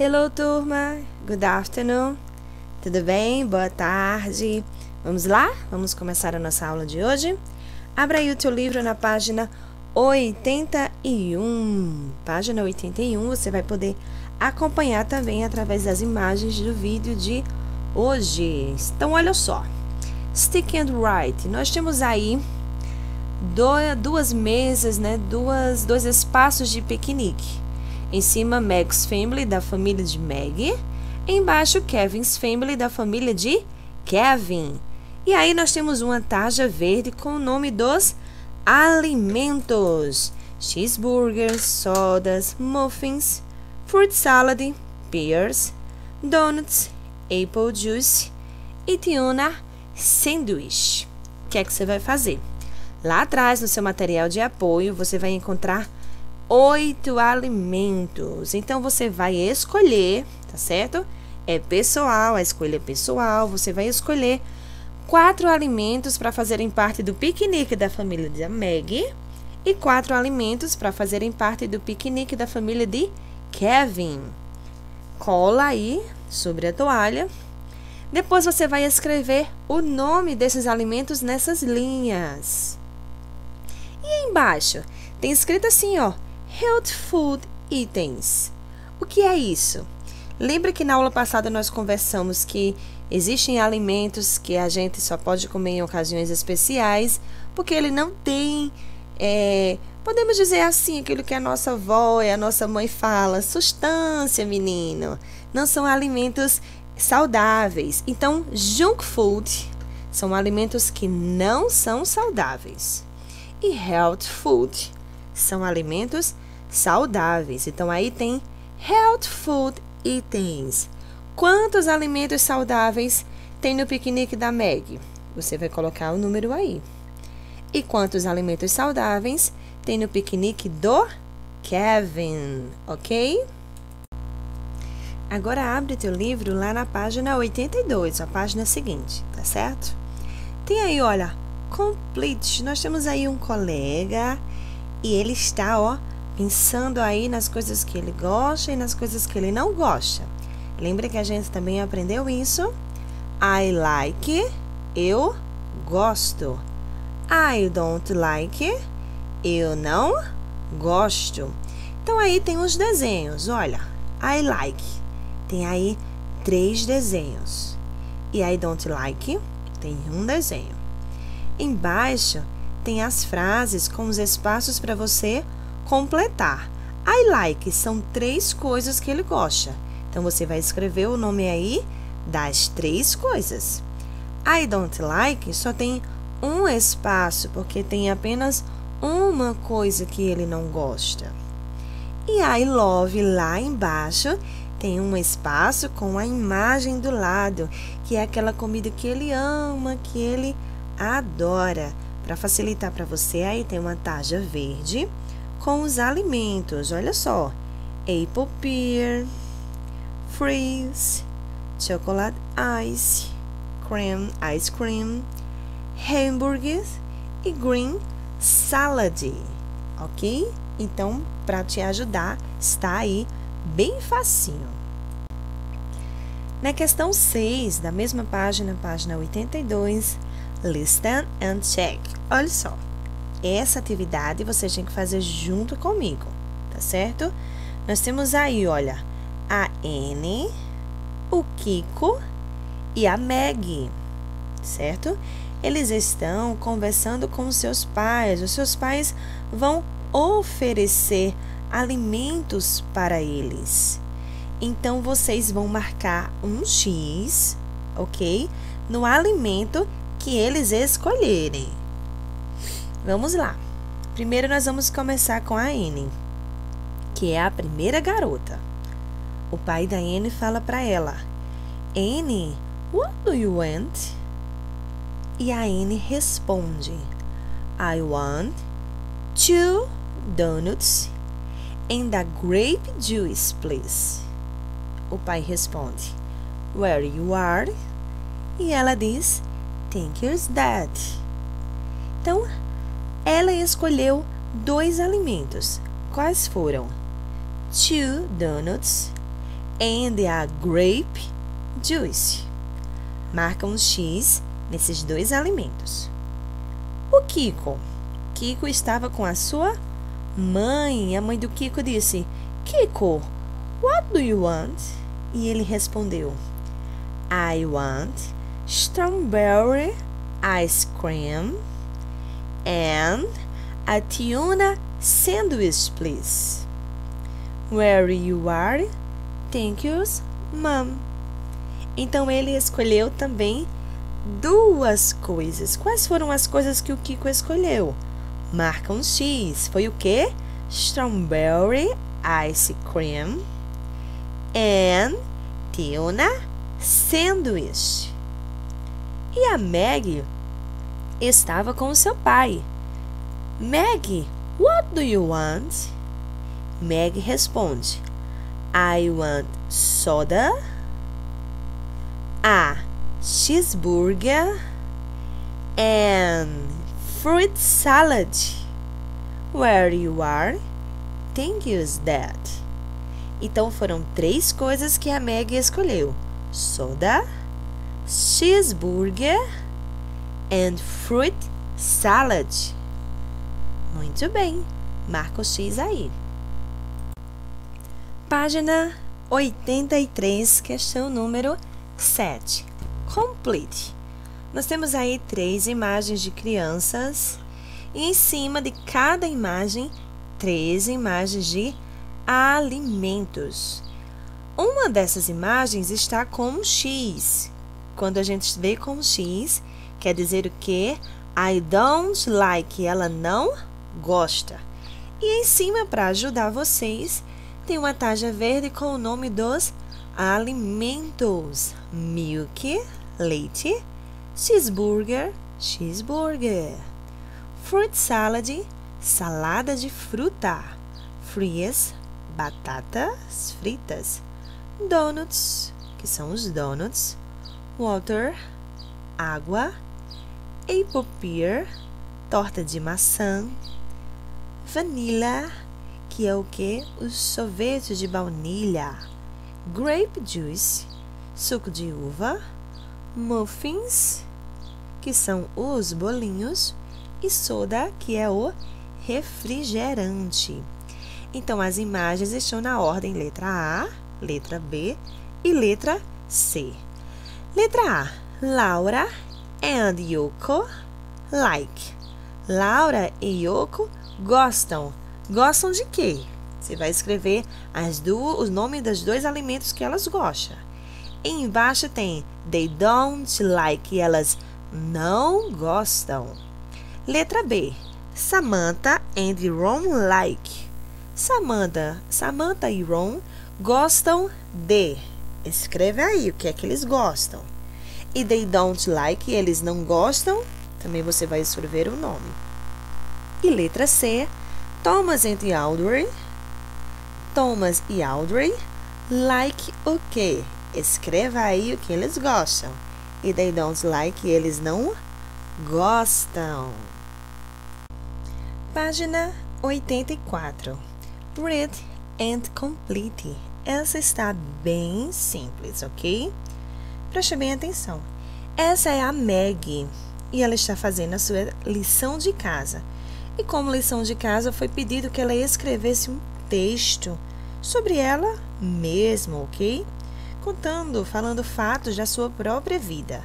Hello, turma. Good afternoon. Tudo bem? Boa tarde. Vamos lá? Vamos começar a nossa aula de hoje? Abra aí o teu livro na página 81. Página 81, você vai poder acompanhar também através das imagens do vídeo de hoje. Então, olha só. Stick and Write. Nós temos aí duas mesas, né? Duas, dois espaços de piquenique. Em cima, Meg's Family, da família de Meg. Embaixo, Kevin's Family, da família de Kevin. E aí nós temos uma tarja verde com o nome dos alimentos: cheeseburgers, sodas, muffins, fruit salad, pears, donuts, apple juice e tuna sanduíche. O que é que você vai fazer? Lá atrás, no seu material de apoio, você vai encontrar oito alimentos. Então você vai escolher, tá certo? É pessoal, a escolha é pessoal. Você vai escolher quatro alimentos para fazerem parte do piquenique da família da Meg e quatro alimentos para fazerem parte do piquenique da família de Kevin. Cola aí sobre a toalha. Depois você vai escrever o nome desses alimentos nessas linhas. E embaixo tem escrito assim, ó, Health Food Items. O que é isso? Lembra que na aula passada nós conversamos que existem alimentos que a gente só pode comer em ocasiões especiais, porque ele não tem, é, podemos dizer assim, aquilo que a nossa avó e a nossa mãe fala, substância, menino. Não são alimentos saudáveis. Então, junk food são alimentos que não são saudáveis. E health food são alimentos saudáveis saudáveis. Então aí tem health food items. Quantos alimentos saudáveis tem no piquenique da Meg? Você vai colocar o número aí. E quantos alimentos saudáveis tem no piquenique do Kevin, ok? Agora abre teu livro lá na página 82, a página seguinte, tá certo? Tem aí, olha, complete. Nós temos aí um colega e ele está, ó, pensando aí nas coisas que ele gosta e nas coisas que ele não gosta. Lembra que a gente também aprendeu isso? I like, eu gosto. I don't like, eu não gosto. Então aí tem os desenhos, olha. I like, tem aí três desenhos. E I don't like, tem um desenho. Embaixo tem as frases com os espaços para você completar. I like são três coisas que ele gosta. Então você vai escrever o nome aí das três coisas. I don't like só tem um espaço porque tem apenas uma coisa que ele não gosta. E I love lá embaixo tem um espaço com a imagem do lado, que é aquela comida que ele ama, que ele adora. Para facilitar para você, aí tem uma tarja verde com os alimentos. Olha só: apple pear, freeze, chocolate ice, cream ice cream, hambúrguer e green salad. Ok? Então, para te ajudar, está aí bem facinho. Na questão 6 da mesma página, página 82, listen and check. Olha só. Essa atividade você tem que fazer junto comigo, tá certo? Nós temos aí, olha, a N, o Kiko e a Meg, certo? Eles estão conversando com seus pais. Os seus pais vão oferecer alimentos para eles. Então vocês vão marcar um X, ok? No alimento que eles escolherem. Vamos lá. Primeiro nós vamos começar com a Anne, que é a primeira garota. O pai da Anne fala para ela: Anne, what do you want? E a Anne responde: I want two donuts and a grape juice, please. O pai responde: Where you are? E ela diz: Thank you, Dad. Então, ela escolheu dois alimentos. Quais foram? Two donuts and a grape juice. Marca um X nesses dois alimentos. O Kiko. Kiko estava com a sua mãe. A mãe do Kiko disse: Kiko, what do you want? E ele respondeu: I want strawberry ice cream and a tuna sandwich, please. Where you are? Thank you, mom. Então ele escolheu também duas coisas. Quais foram as coisas que o Kiko escolheu? Marca um X. Foi o quê? Strawberry ice cream and tuna sandwich. E a Meg estava com seu pai. Meg, what do you want? Meg responde: I want soda, a cheeseburger and fruit salad. Where you are? Thank you, Dad. Então foram três coisas que a Meg escolheu: soda, cheeseburger and fruit salad. Muito bem, marca o X aí. Página 83, questão número 7. Complete. Nós temos aí três imagens de crianças e em cima de cada imagem, três imagens de alimentos. Uma dessas imagens está com um X. Quando a gente vê com um X, quer dizer o que? I don't like, ela não gosta. E em cima, para ajudar vocês, tem uma tarja verde com o nome dos alimentos: milk, leite, cheeseburger, cheeseburger, fruit salad, salada de fruta, fries, batatas fritas, donuts, que são os donuts, water, água, apple pear, torta de maçã, vanilla, que é o que? O sorvete de baunilha, grape juice, suco de uva, muffins, que são os bolinhos, e soda, que é o refrigerante. Então, as imagens estão na ordem letra A, letra B e letra C. Letra A, Laura and Yoko like. Laura e Yoko gostam Gostam de quê? Você vai escrever as duas, os nomes dos dois alimentos que elas gostam. E embaixo tem they don't like, elas não gostam. Letra B. Samantha and Ron like. Samantha, Samantha e Ron gostam de. Escreve aí o que é que eles gostam. E they don't like, eles não gostam, também você vai escrever o nome. E letra C. Thomas and Audrey. Thomas e Audrey like o quê? Escreva aí o que eles gostam. E they don't like, eles não gostam. Página 84. Read and complete. Essa está bem simples, ok? Preste bem atenção. Essa é a Meg e ela está fazendo a sua lição de casa. E como lição de casa, foi pedido que ela escrevesse um texto sobre ela mesma, ok? Contando, falando fatos da sua própria vida.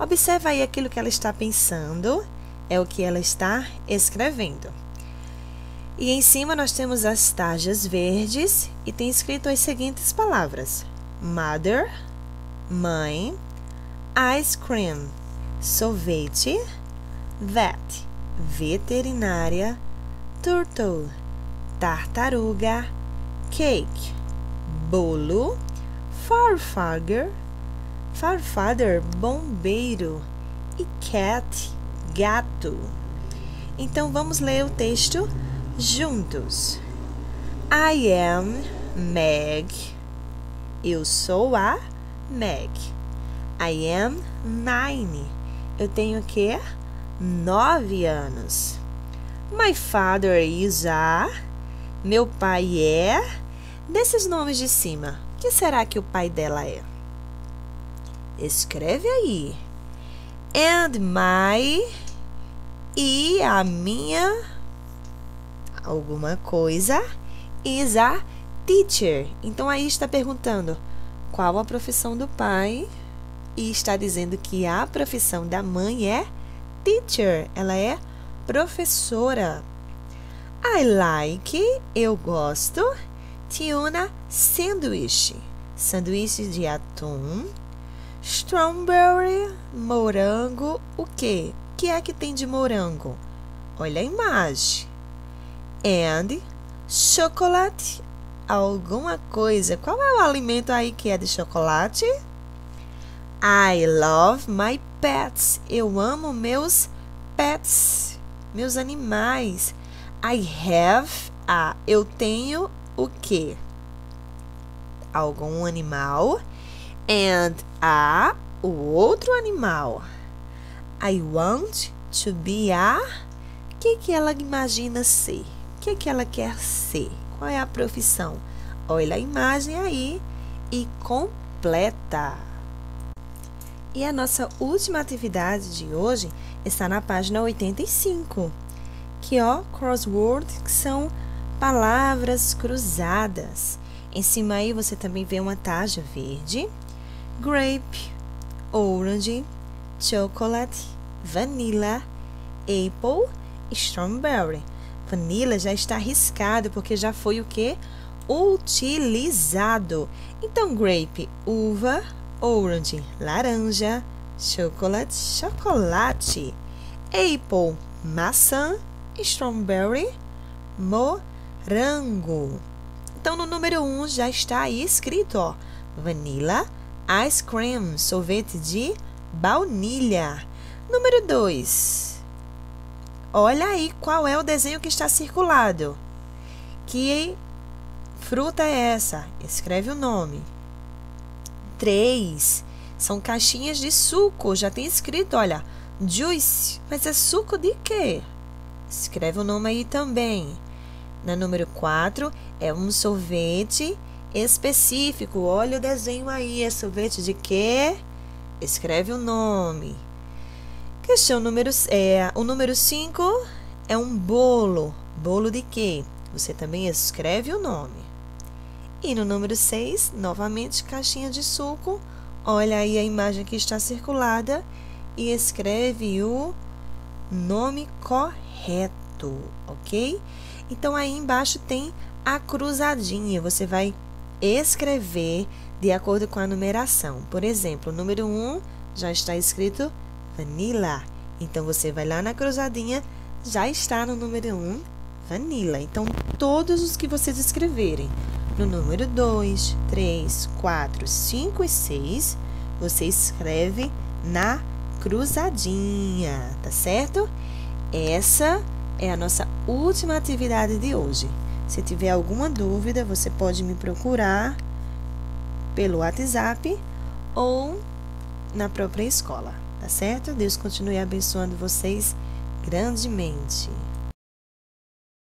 Observa aí aquilo que ela está pensando, é o que ela está escrevendo. E em cima nós temos as tarjas verdes e tem escrito as seguintes palavras: Mother, mãe, ice cream, sorvete, vet veterinária, turtle, tartaruga, cake, bolo, farfather, farfather, bombeiro e cat, gato. Então vamos ler o texto juntos. I am Meg. Eu sou a Meg. I am nine. Eu tenho que nove anos. My father is a. Meu pai é Desses nomes de cima, que será que o pai dela é? Escreve aí. And my e a minha alguma coisa is a teacher. Então aí está perguntando qual a profissão do pai e está dizendo que a profissão da mãe é teacher. Ela é professora. I like, eu gosto, tuna sanduíche, sanduíche de atum, strawberry, morango, o que? O que é que tem de morango? Olha a imagem. And chocolate, alguma coisa. Qual é o alimento aí que é de chocolate? I love my pets. Eu amo meus pets, meus animais. I have a. Eu tenho o que? Algum animal. And a. O outro animal. I want to be a. O que, que ela imagina ser? O que, que ela quer ser? Qual é a profissão? Olha a imagem aí e completa. E a nossa última atividade de hoje está na página 85, que ó, crossword, que são palavras cruzadas. Em cima aí você também vê uma tarja verde, grape, orange, chocolate, vanilla, apple strawberry. Vanilla já está arriscado porque já foi o que? Utilizado. Então, grape, uva, orange, laranja, chocolate, chocolate, apple, maçã, strawberry, morango. Então, no número 1 um, já está aí escrito, ó, vanilla, ice cream, sorvete de baunilha. Número 2. Olha aí qual é o desenho que está circulado. Que fruta é essa? Escreve o nome três são caixinhas de suco. Já tem escrito, olha, juice. Mas é suco de quê? Escreve o nome aí também. Na número 4 é um sorvete específico. Olha o desenho aí. É sorvete de quê? Escreve o nome. Questão número é, o número 5 é um bolo. Bolo de quê? Você também escreve o nome. E no número 6, novamente caixinha de suco. Olha aí a imagem que está circulada e escreve o nome correto, ok? Então aí embaixo tem a cruzadinha. Você vai escrever de acordo com a numeração. Por exemplo, o número 1 já está escrito vanilla. Então você vai lá na cruzadinha, já está no número 1, vanilla. Então todos os que vocês escreverem no número 2, 3, 4, 5 e 6, você escreve na cruzadinha, tá certo? Essa é a nossa última atividade de hoje. Se tiver alguma dúvida, você pode me procurar pelo WhatsApp ou na própria escola, certo? Deus continue abençoando vocês grandemente.